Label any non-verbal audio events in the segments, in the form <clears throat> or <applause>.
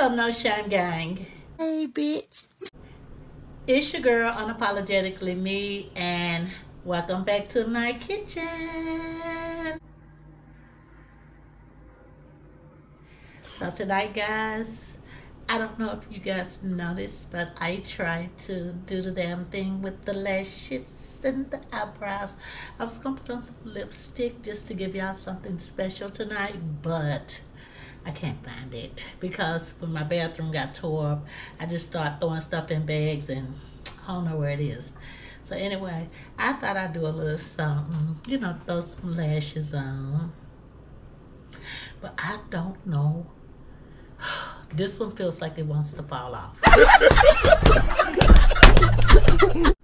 up, No Shame Gang? Hey, bitch. It's your girl, Unapologetically Me, and welcome back to my kitchen. So tonight, guys, I don't know if you guys noticed, but I tried to do the damn thing with the lashes and the eyebrows. I was gonna put on some lipstick just to give y'all something special tonight, but I can't find it because when my bathroom got tore up, I just started throwing stuff in bags and I don't know where it is. So anyway, I thought I'd do a little something, you know, throw some lashes on. But I don't know <sighs> this one feels like it wants to fall off. <laughs>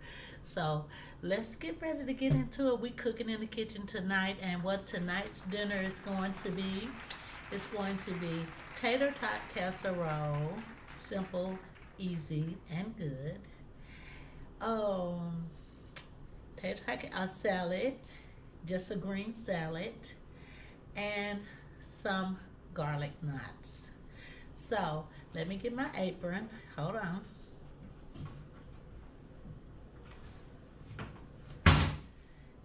so let's get ready to get into it. We cooking in the kitchen tonight and what tonight's dinner is going to be, it's going to be tater tot casserole. Simple, easy, and good. Um, tater tot a salad, just a green salad, and some garlic knots. So let me get my apron. Hold on.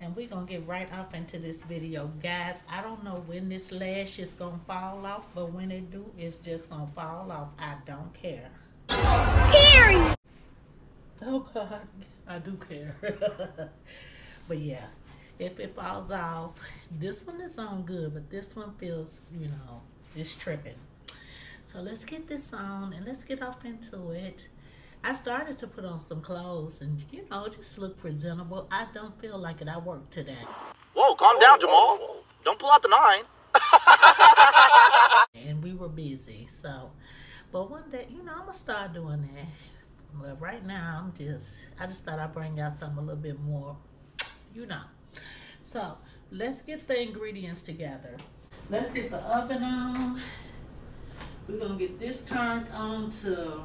And we're to get right off into this video. Guys, I don't know when this lash is going to fall off, but when it do, it's just to fall off. I don't care. Period. Oh, God. I do care. <laughs> but, yeah. If it falls off, this one is on good, but this one feels, you know, it's tripping. So let's get this on and let's get off into it. I started to put on some clothes and, you know, just look presentable. I don't feel like it. I work today. Whoa, calm down, Jamal. Don't pull out the nine. <laughs> and we were busy, so. But one day, you know, I'm going to start doing that. But right now, I'm just, I just thought I'd bring out something a little bit more, you know. So, let's get the ingredients together. Let's get the oven on. We're gonna get this turned on to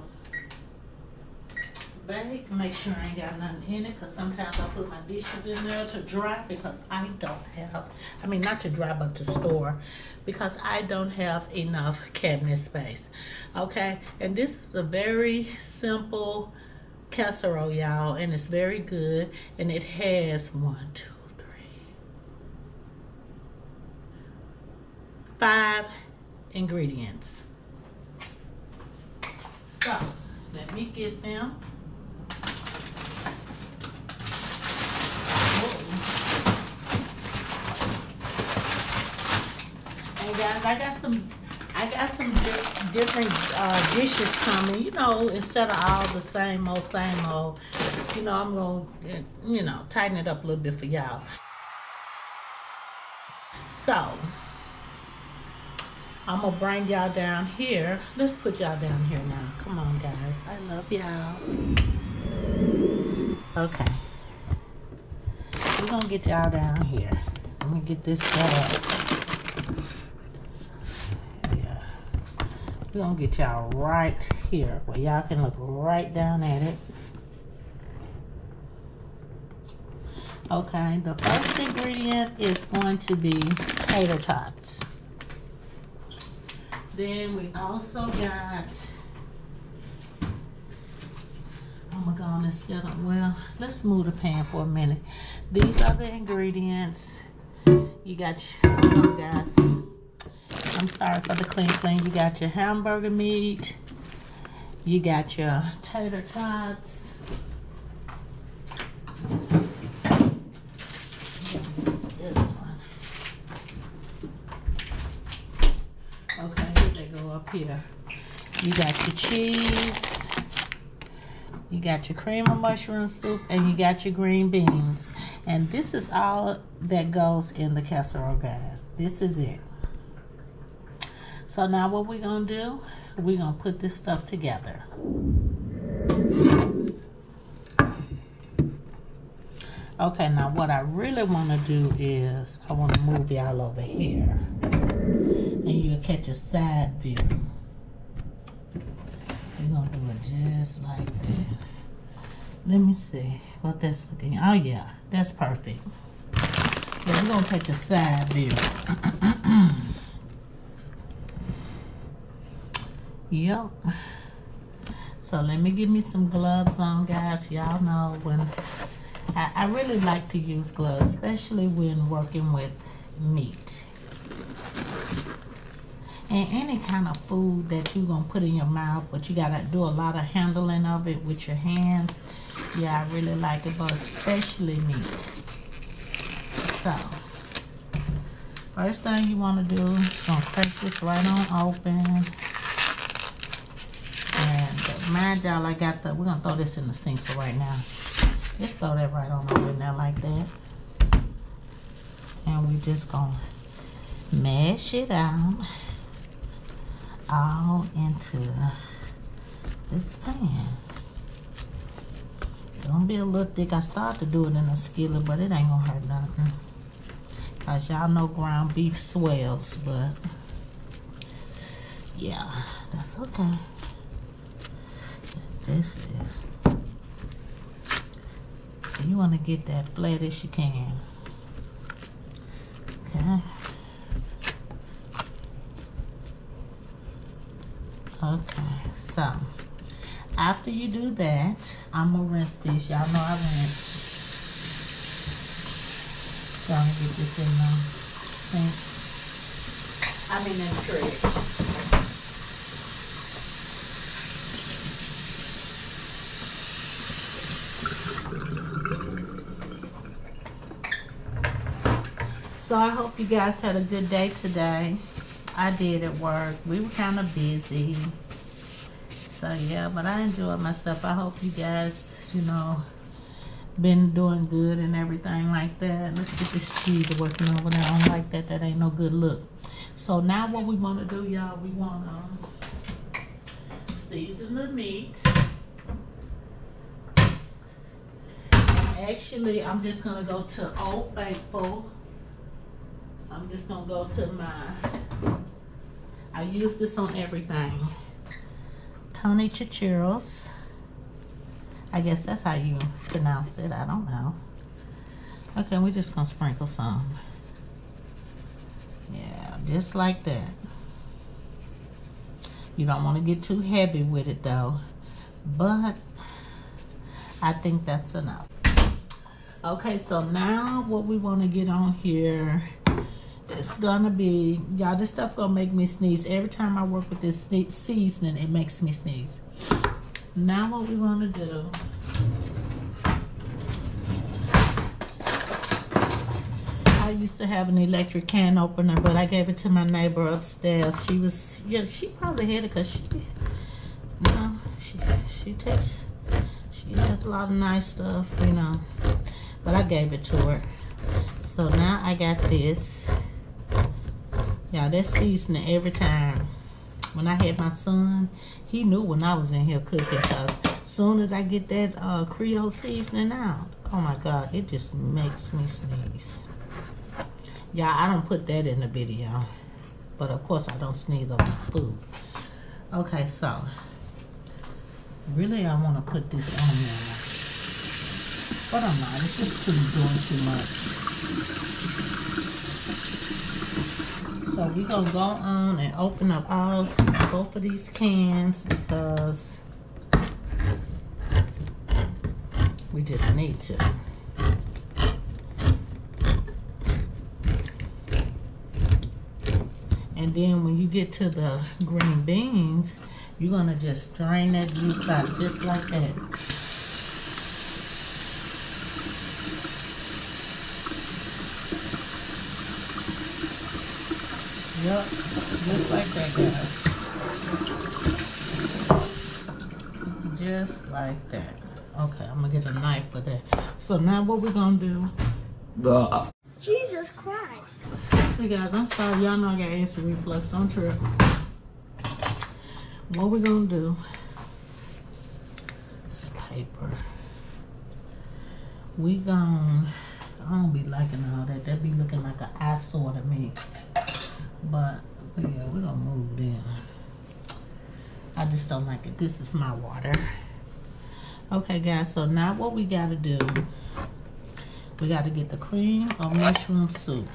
bake. Make sure I ain't got nothing in it because sometimes I put my dishes in there to dry because I don't have, I mean not to dry but to store because I don't have enough cabinet space. Okay, and this is a very simple casserole y'all and it's very good and it has one, two, three, five ingredients. So, let me get them. And guys, I got some I got some di different uh, dishes coming. You know, instead of all the same old, same old, you know, I'm going to, you know, tighten it up a little bit for y'all. So, I'm gonna bring y'all down here. Let's put y'all down here now. Come on, guys. I love y'all. Okay. We're gonna get y'all down here. Let me get this set up. We're gonna get y'all right here where y'all can look right down at it. Okay, the first ingredient is going to be tater tots. Then we also got, oh my God, let's set up. Well, let's move the pan for a minute. These are the ingredients. You got your, oh guys, I'm sorry for the clean clean. You got your hamburger meat. You got your tater tots. Okay, they go up here. You got your cheese, you got your cream of mushroom soup, and you got your green beans. And this is all that goes in the casserole, guys. This is it. So now what we're going to do, we're going to put this stuff together. Okay, now what I really want to do is I want to move y'all over here and you'll catch a side view. We're gonna do it just like that. Let me see what that's looking. Oh yeah, that's perfect. Yeah, we're gonna catch a side view. <clears throat> Yep. So let me give me some gloves on, guys. Y'all know when I, I really like to use gloves, especially when working with meat. And any kind of food that you're going to put in your mouth, but you got to do a lot of handling of it with your hands. Yeah, I really like it, but especially meat. So, first thing you want to do is going to crack this right on open. Mind y'all, I got the, we're going to throw this in the sink for right now. Just throw that right on over in there like that. And we just going to mash it out all into this pan. Gonna be a little thick. I start to do it in a skillet, but it ain't gonna hurt nothing. Cause y'all know ground beef swells, but yeah, that's okay. This is, you wanna get that flat as you can. Okay. Okay, so after you do that, I'm gonna rinse this. Y'all know I rinse. So I'm gonna get this in the sink. I mean in the tray. So I hope you guys had a good day today. I did at work. We were kind of busy. So yeah, but I enjoyed myself. I hope you guys, you know, been doing good and everything like that. Let's get this cheese working over there. I don't like that. That ain't no good look. So now what we want to do, y'all, we want to season the meat. Actually, I'm just going to go to Old Faithful. I'm just to go to my I use this on everything. Tony Chichiros. I guess that's how you pronounce it. I don't know. Okay, we're just gonna sprinkle some. Yeah, just like that. You don't want to get too heavy with it though. But I think that's enough. Okay, so now what we want to get on here it's gonna be y'all this stuff gonna make me sneeze. Every time i work with this seasoning it makes me sneeze. Now what we want to do? I used to have an electric can opener but i gave it to my neighbor upstairs. She was yeah she probably had it because she you know she she takes she has a lot of nice stuff you know. But i gave it to her. So now i got this Y'all, that's seasoning every time. When I had my son, he knew when I was in here cooking because soon as I get that uh, Creole seasoning out, oh my God, it just makes me sneeze. Y'all, I don't put that in the video. But of course, I don't sneeze on my food. Okay, so really I want to put this on there. But I'm not. It's just too doing too much. So we're gonna go on and open up all both of these cans because we just need to. And then when you get to the green beans, you're gonna just drain that juice out just like that. Yep, just like that, guys. Just like that. Okay, I'm gonna get a knife for that. So now what we're gonna do? Jesus Christ. Excuse me, guys. I'm sorry. Y'all know I got acid reflux. Don't trip. What we're gonna do? This paper. We gonna. I don't be liking all that. That be looking like an eyesore to me. But yeah, we're gonna move them. I just don't like it. This is my water. Okay, guys, so now what we gotta do, we gotta get the cream of mushroom soup.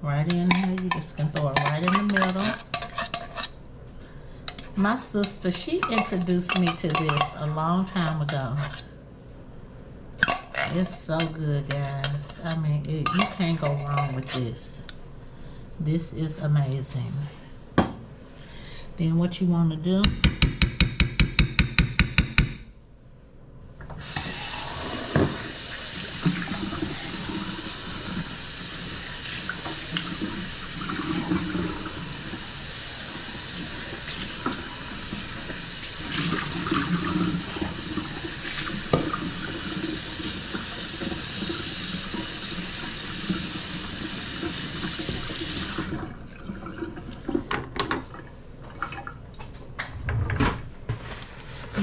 Right in here, you just can throw it right in the middle. My sister, she introduced me to this a long time ago. It's so good, guys. I mean, it, you can't go wrong with this. This is amazing. Then what you want to do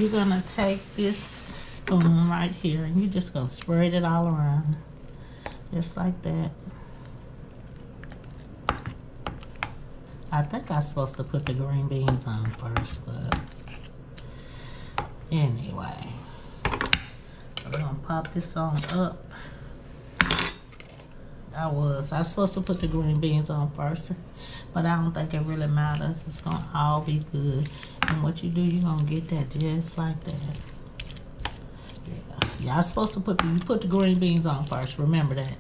you're gonna take this spoon right here and you're just gonna spread it all around just like that. I think I'm supposed to put the green beans on first but anyway. I'm gonna pop this on up I was I was supposed to put the green beans on first but I don't think it really matters. It's gonna all be good. And what you do, you're gonna get that just like that. Yeah, y'all supposed to put the, you put the green beans on first. Remember that.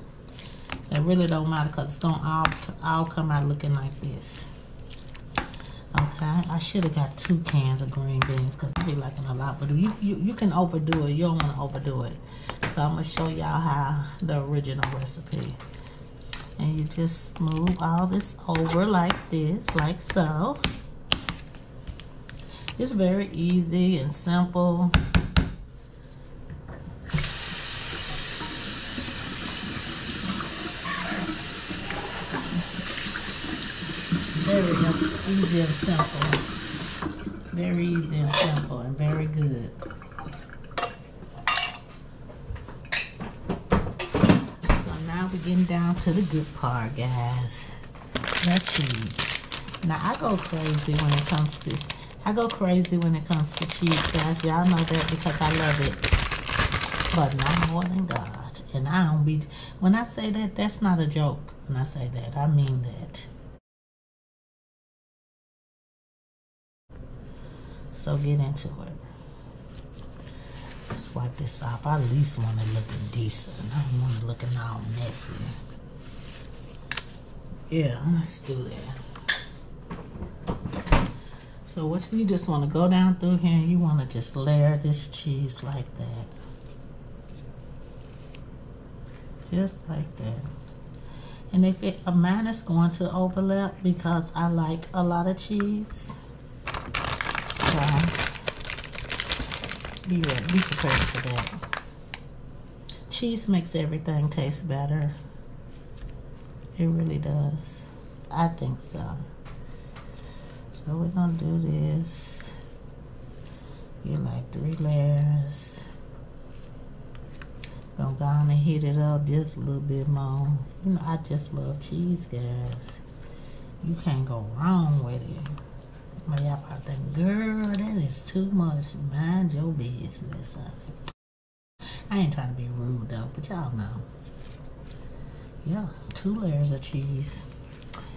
It really don't matter because it's gonna all all come out looking like this. Okay, I should have got two cans of green beans because I be liking a lot, but you, you you can overdo it. You don't want to overdo it. So I'm gonna show y'all how the original recipe and you just move all this over like this like so. It's very easy and simple. Very easy and simple. Very easy and simple and very good getting down to the good part, guys. That cheese. Now, I go crazy when it comes to, I go crazy when it comes to cheese, guys. Y'all know that because I love it. But not more than God. And I don't be, when I say that, that's not a joke. When I say that, I mean that. So get into it. Let's wipe this off. I at least want it looking decent. I don't want it looking all messy. Yeah, let's do that. So what you just want to go down through here and you want to just layer this cheese like that. Just like that. And if it, a mine is going to overlap because I like a lot of cheese. So be ready, be prepared for that. Cheese makes everything taste better. It really does. I think so. So we're gonna do this. Get like three layers. Gonna go on and heat it up just a little bit more. You know, I just love cheese, guys. You can't go wrong with it. But y'all probably think, girl, that is too much. Mind your business. I ain't trying to be rude though, but y'all know. Yeah, two layers of cheese.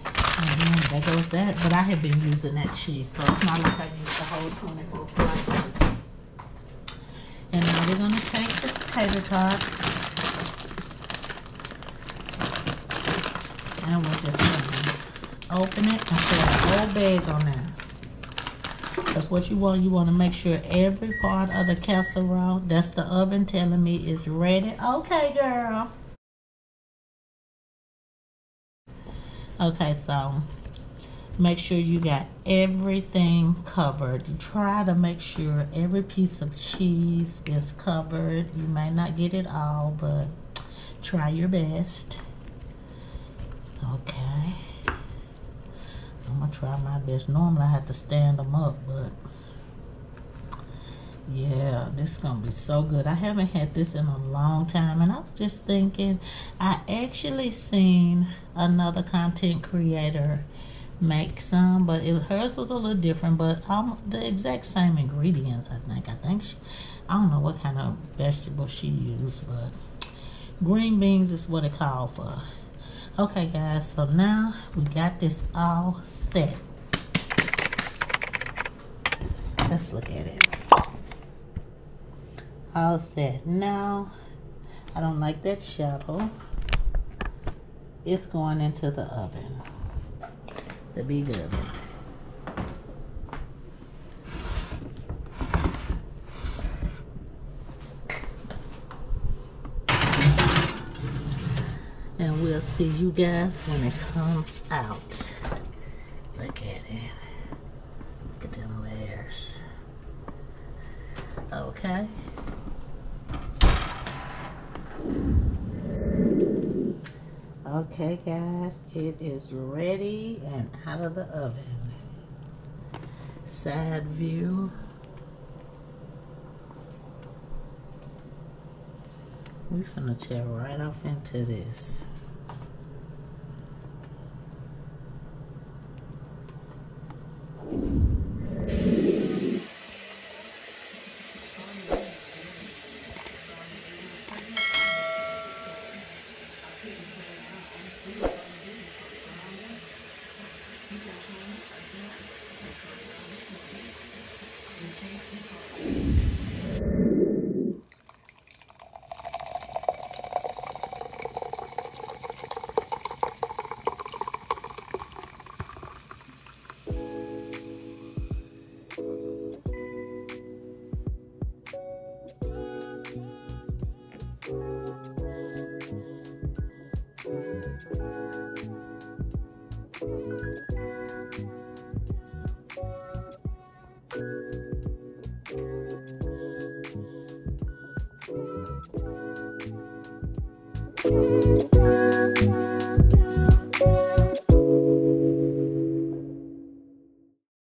And there goes that. But I have been using that cheese, so it's not like I used the whole 24 slices. And now we're gonna take the tater tots. And we're just open it and put a whole bag on there. Because what you want, you want to make sure every part of the casserole, that's the oven telling me, is ready. Okay, girl. Okay, so make sure you got everything covered. You try to make sure every piece of cheese is covered. You might not get it all, but try your best. Okay. Try my best. Normally I have to stand them up, but yeah, this is gonna be so good. I haven't had this in a long time, and I was just thinking, I actually seen another content creator make some, but it, hers was a little different, but um, the exact same ingredients. I think. I think she, I don't know what kind of vegetable she used, but green beans is what it called for. Okay, guys, so now we got this all set. Let's look at it. All set. Now, I don't like that shadow. It's going into the oven. The big oven. And we'll see you guys when it comes out. Look at it. Look at them layers. Okay. Okay guys, it is ready and out of the oven. Side view. We finna tear right off into this.